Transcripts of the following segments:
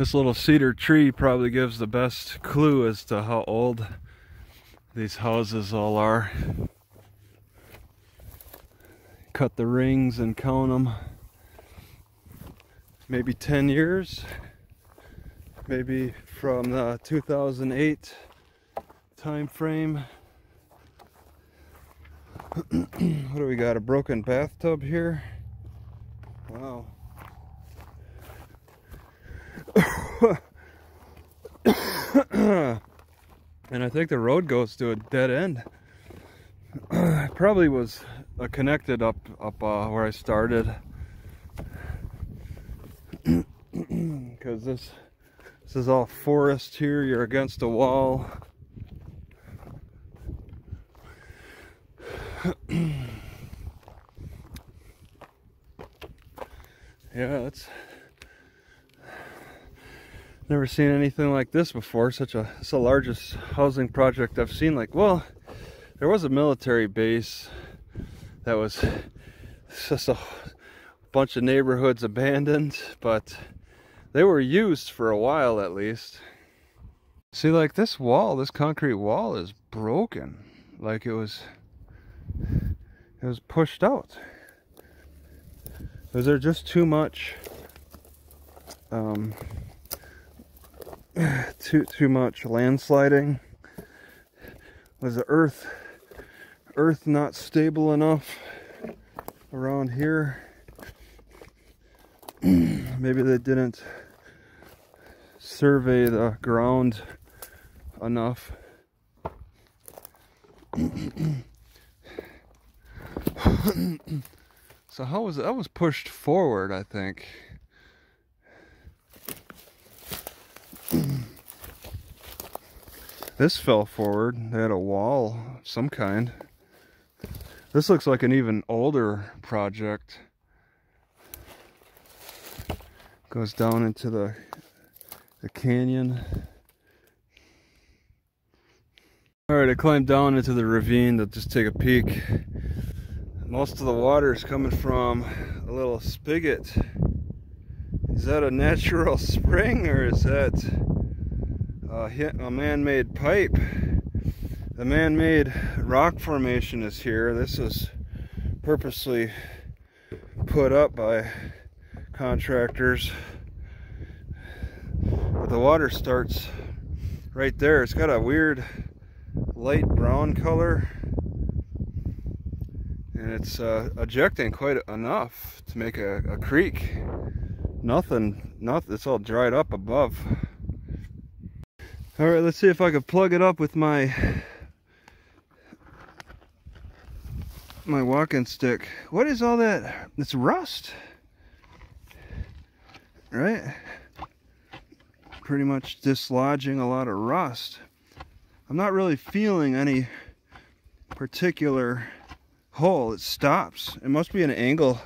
This little cedar tree probably gives the best clue as to how old these houses all are. Cut the rings and count them. Maybe 10 years. Maybe from the 2008 time frame. what do we got? A broken bathtub here? Wow. and I think the road goes to a dead end. Probably was uh, connected up up uh, where I started, because this this is all forest here. You're against a wall. yeah, it's never seen anything like this before. Such a it's the largest housing project I've seen. Like, well, there was a military base that was just a bunch of neighborhoods abandoned, but they were used for a while at least. See, like this wall, this concrete wall is broken. Like it was, it was pushed out. Was there just too much, um, too too much landsliding? Was the earth earth not stable enough around here? Maybe they didn't survey the ground enough. so how was that was pushed forward, I think. This fell forward. They had a wall of some kind. This looks like an even older project. Goes down into the the canyon. Alright, I climbed down into the ravine to just take a peek. Most of the water is coming from a little spigot. Is that a natural spring or is that a, a man-made pipe? The man-made rock formation is here. This is purposely put up by contractors. But the water starts right there. It's got a weird light brown color and it's uh, ejecting quite enough to make a, a creek nothing nothing it's all dried up above all right let's see if I can plug it up with my my walking stick what is all that it's rust right pretty much dislodging a lot of rust I'm not really feeling any particular hole. It stops. It must be an angle.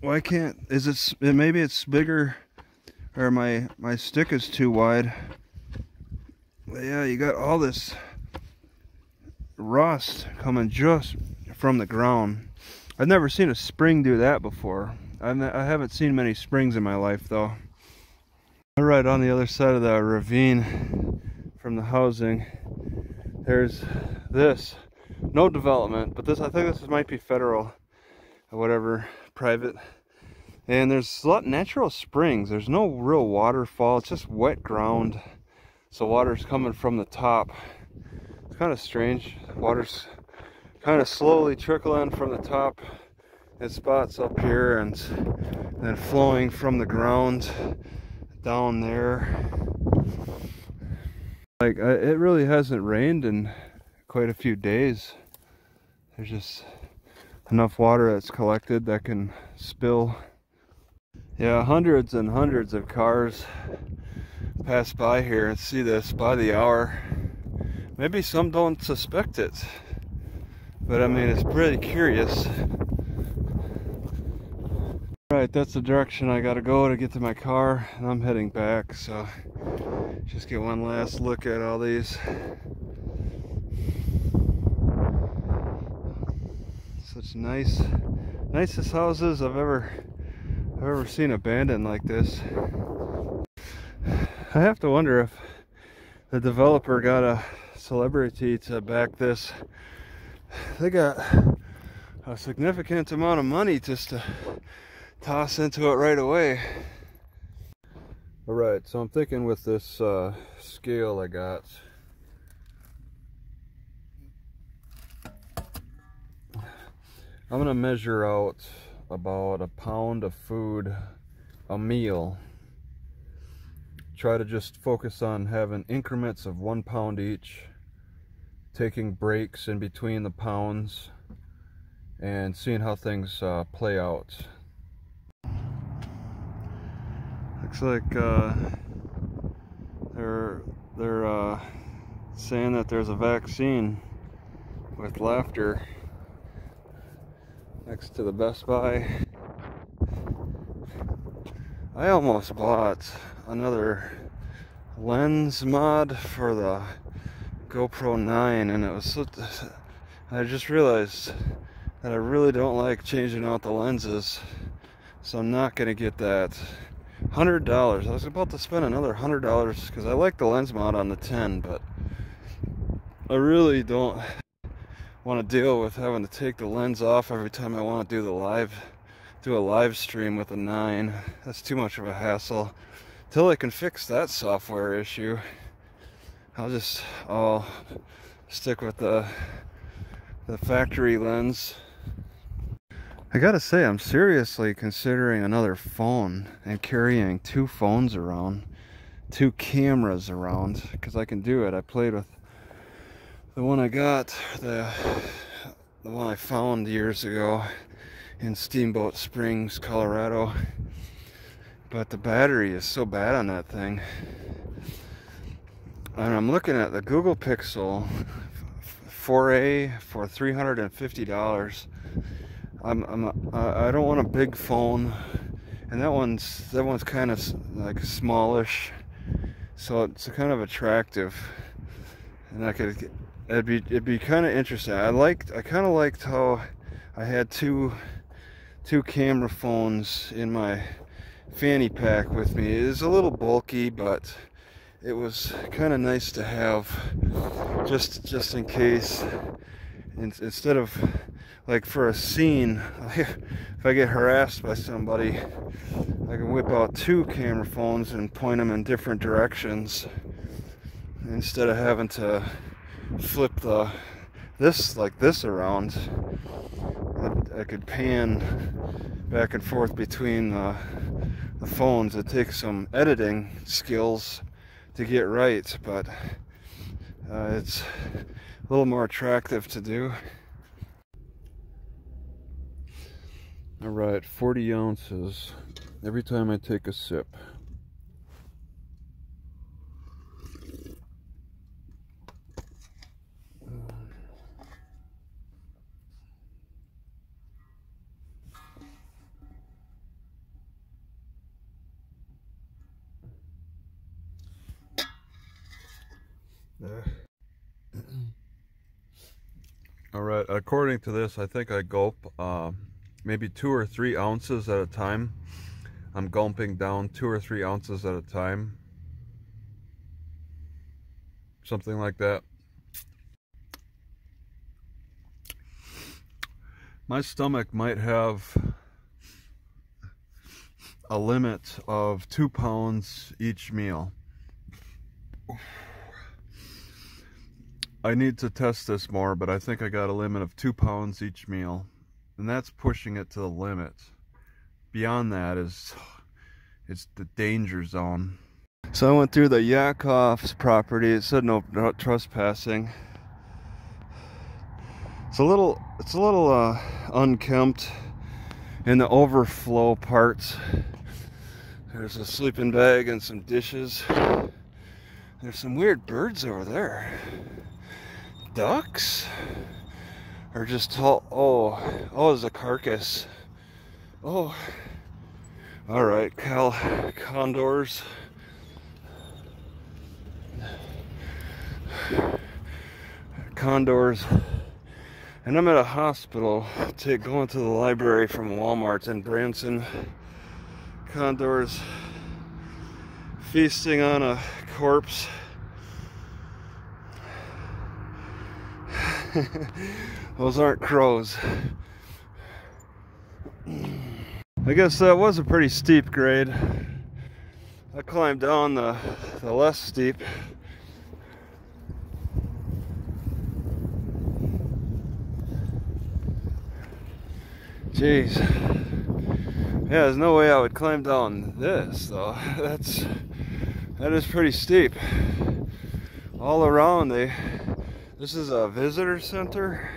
Why can't, is it, maybe it's bigger or my, my stick is too wide. But yeah, you got all this rust coming just from the ground. I've never seen a spring do that before. I've, I haven't seen many springs in my life though. All right, on the other side of the ravine, from the housing. There's this, no development, but this I think this might be federal or whatever, private. And there's a lot natural springs. There's no real waterfall. It's just wet ground. So water's coming from the top. It's kind of strange. Water's kind of slowly trickling from the top in spots up here and then flowing from the ground down there like, it really hasn't rained in quite a few days. There's just enough water that's collected that can spill. Yeah, hundreds and hundreds of cars pass by here and see this by the hour. Maybe some don't suspect it, but I mean, it's pretty curious. Right, that's the direction I gotta go to get to my car, and I'm heading back, so just get one last look at all these. Such nice, nicest houses I've ever, I've ever seen abandoned like this. I have to wonder if the developer got a celebrity to back this. They got a significant amount of money just to toss into it right away. All right, so I'm thinking with this uh, scale I got, I'm gonna measure out about a pound of food a meal. Try to just focus on having increments of one pound each, taking breaks in between the pounds, and seeing how things uh, play out. Looks like uh, they're they're uh, saying that there's a vaccine with laughter next to the Best Buy. I almost bought another lens mod for the GoPro 9 and it was so I just realized that I really don't like changing out the lenses so I'm not gonna get that hundred dollars I was about to spend another hundred dollars because I like the lens mod on the 10 but I really don't want to deal with having to take the lens off every time I want to do the live do a live stream with a 9 that's too much of a hassle. Till I can fix that software issue I'll just I'll stick with the the factory lens. I gotta say I'm seriously considering another phone and carrying two phones around two cameras around because I can do it. I played with the one I got, the, the one I found years ago in Steamboat Springs, Colorado. But the battery is so bad on that thing. And I'm looking at the Google Pixel 4A for $350. I'm, I'm I don't want a big phone, and that one's that one's kind of like smallish, so it's kind of attractive, and I could it'd be it'd be kind of interesting. I liked I kind of liked how I had two two camera phones in my fanny pack with me. It is a little bulky, but it was kind of nice to have just just in case instead of like for a scene if I get harassed by somebody I can whip out two camera phones and point them in different directions instead of having to flip the this like this around. I, I could pan back and forth between the, the phones. It takes some editing skills to get right but uh, it's a little more attractive to do. All right 40 ounces. Every time I take a sip All right, according to this, I think I gulp uh, maybe two or three ounces at a time. I'm gulping down two or three ounces at a time. Something like that. My stomach might have a limit of two pounds each meal. I need to test this more, but I think I got a limit of two pounds each meal. And that's pushing it to the limit. Beyond that is it's the danger zone. So I went through the Yakov's property. It said no, no trespassing. It's a little it's a little uh, unkempt in the overflow parts. There's a sleeping bag and some dishes. There's some weird birds over there ducks? Or just all, oh, oh, it's a carcass. Oh, all right, cal condors. Condors. And I'm at a hospital to going to the library from Walmart in Branson. Condors feasting on a corpse. Those aren't crows. I guess that was a pretty steep grade. I climbed down the, the less steep. Jeez. Yeah, there's no way I would climb down this though. That's that is pretty steep. All around they this is a visitor center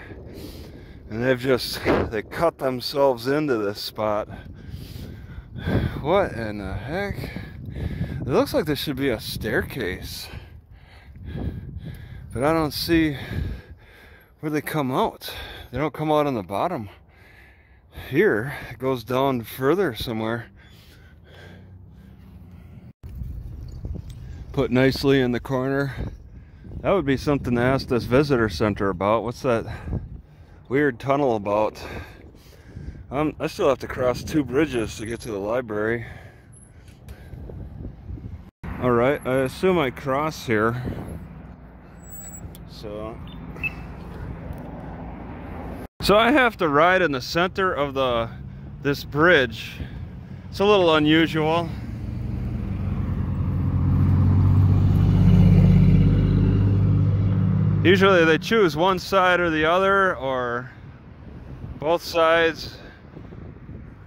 and they've just they cut themselves into this spot. What in the heck? It looks like this should be a staircase. But I don't see where they come out. They don't come out on the bottom here it goes down further somewhere put nicely in the corner that would be something to ask this visitor center about what's that weird tunnel about um, I still have to cross two bridges to get to the library alright I assume I cross here so so I have to ride in the center of the this bridge. It's a little unusual. Usually they choose one side or the other or both sides.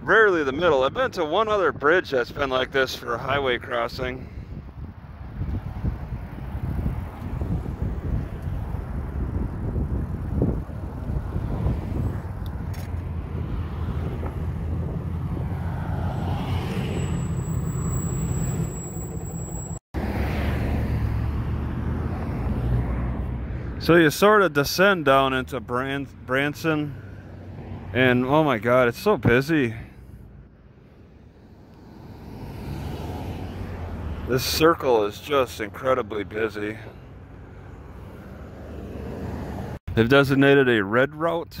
Rarely the middle. I've been to one other bridge that's been like this for a highway crossing. So you sort of descend down into Bran Branson and oh my god, it's so busy. This circle is just incredibly busy. They've designated a red route.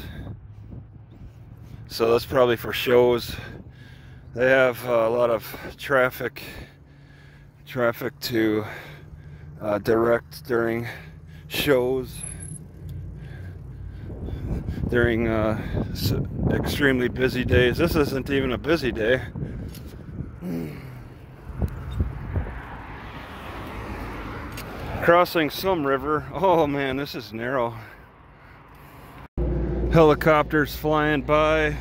So that's probably for shows. They have a lot of traffic traffic to uh, direct during shows during uh, extremely busy days. This isn't even a busy day. Crossing some river. Oh man, this is narrow. Helicopters flying by.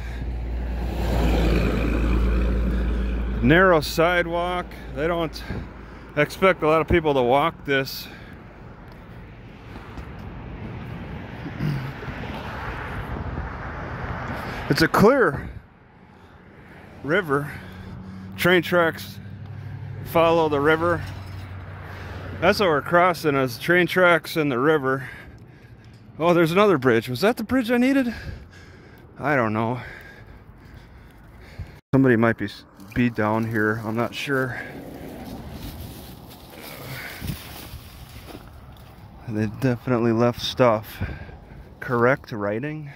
Narrow sidewalk. They don't expect a lot of people to walk this. It's a clear river. Train tracks follow the river. That's what we're crossing is train tracks and the river. Oh, there's another bridge. Was that the bridge I needed? I don't know. Somebody might be be down here. I'm not sure. They definitely left stuff. Correct writing.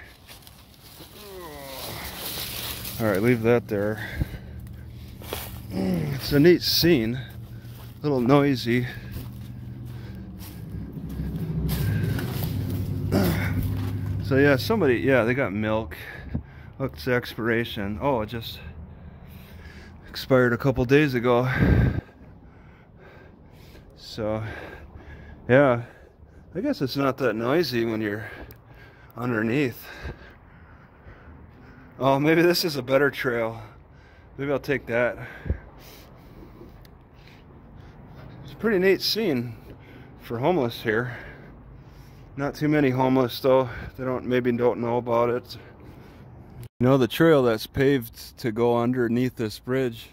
All right, leave that there. Mm, it's a neat scene. A little noisy. So yeah, somebody, yeah, they got milk. The expiration? Oh, it just expired a couple days ago. So, yeah, I guess it's not that noisy when you're underneath. Oh, maybe this is a better trail. Maybe I'll take that. It's a pretty neat scene for homeless here. Not too many homeless though. They don't maybe don't know about it. You know the trail that's paved to go underneath this bridge.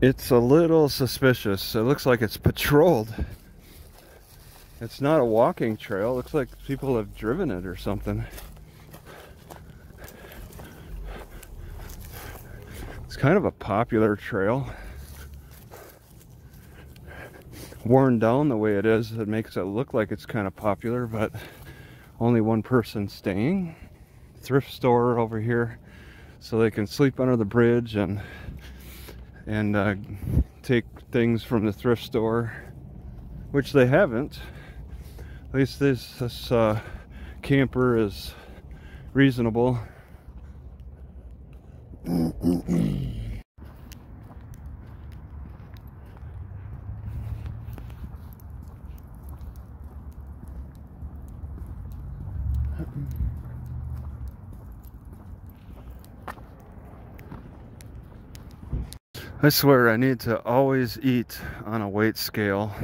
It's a little suspicious. It looks like it's patrolled. It's not a walking trail. It looks like people have driven it or something. Kind of a popular trail. Worn down the way it is, it makes it look like it's kind of popular, but only one person staying. Thrift store over here. so they can sleep under the bridge and and uh, take things from the thrift store, which they haven't. At least this this uh, camper is reasonable. I swear I need to always eat on a weight scale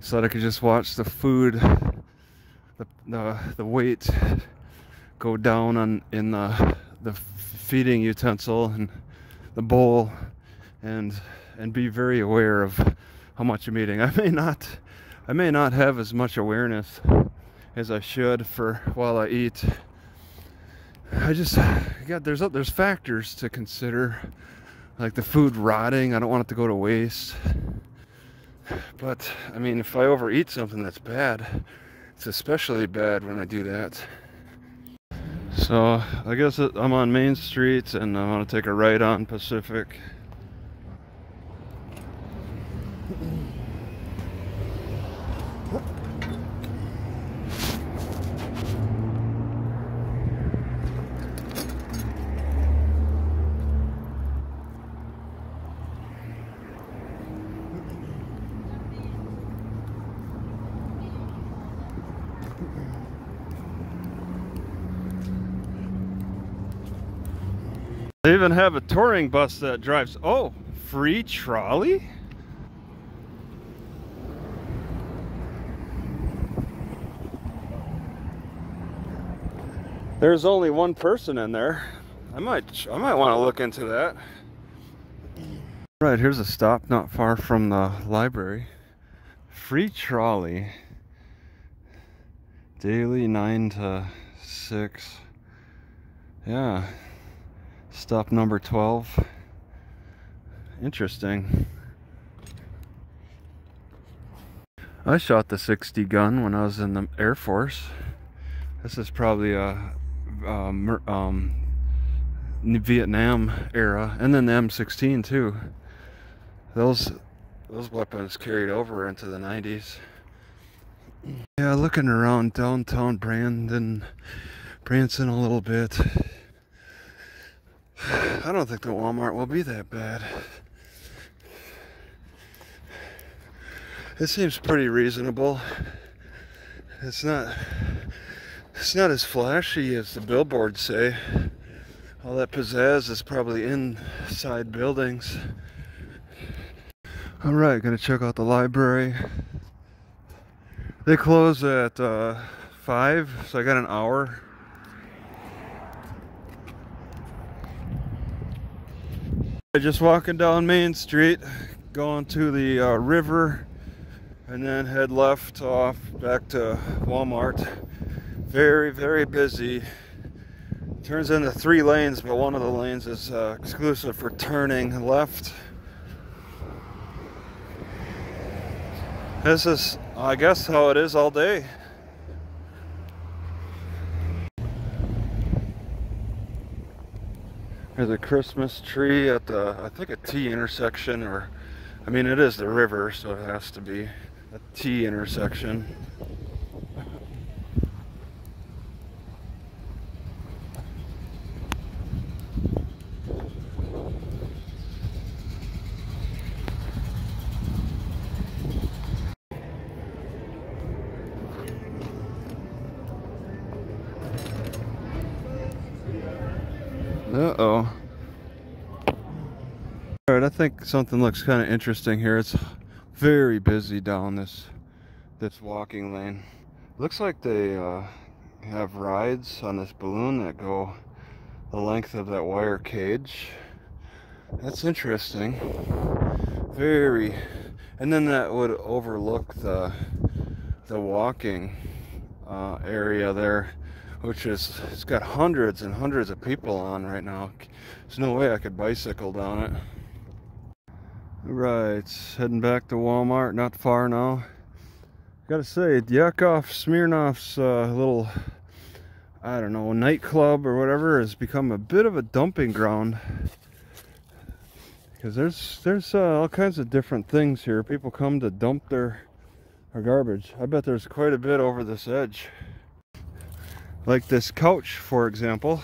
so that I could just watch the food, the, the, the weight go down on in the, the feeding utensil and the bowl and and be very aware of how much I'm eating. I may not I may not have as much awareness as I should for while I eat. I just got there's there's factors to consider like the food rotting. I don't want it to go to waste. But I mean, if I overeat something that's bad, it's especially bad when I do that. So I guess I'm on Main Street and I want to take a right on Pacific. They even have a touring bus that drives. Oh, free trolley? There's only one person in there. I might I might want to look into that. Right, here's a stop not far from the library. Free trolley. Daily 9 to 6. Yeah. Stop number 12. Interesting. I shot the 60 gun when I was in the Air Force. This is probably a, um, Vietnam era, and then the M16 too. Those those weapons carried over into the 90s. Yeah, looking around downtown Brandon, Branson a little bit. I don't think the Walmart will be that bad. It seems pretty reasonable. It's not it's not as flashy as the billboards say. All that pizzazz is probably inside buildings. Alright, gonna check out the library. They close at uh, 5, so I got an hour Just walking down Main Street, going to the uh, river, and then head left off back to Walmart. Very, very busy. Turns into three lanes, but one of the lanes is uh, exclusive for turning left. This is, I guess, how it is all day. There's a Christmas tree at the, I think a T intersection, or, I mean, it is the river, so it has to be a T intersection. Uh-oh. Think something looks kind of interesting here. It's very busy down this this walking lane. Looks like they uh, have rides on this balloon that go the length of that wire cage. That's interesting. Very, and then that would overlook the the walking uh, area there which is it's got hundreds and hundreds of people on right now. There's no way I could bicycle down it. Right, heading back to Walmart, not far now. Gotta say, Yakov Smirnoff's uh, little I don't know, nightclub or whatever has become a bit of a dumping ground. Because there's there's uh, all kinds of different things here. People come to dump their, their garbage. I bet there's quite a bit over this edge. Like this couch, for example.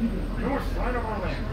You'll find something for every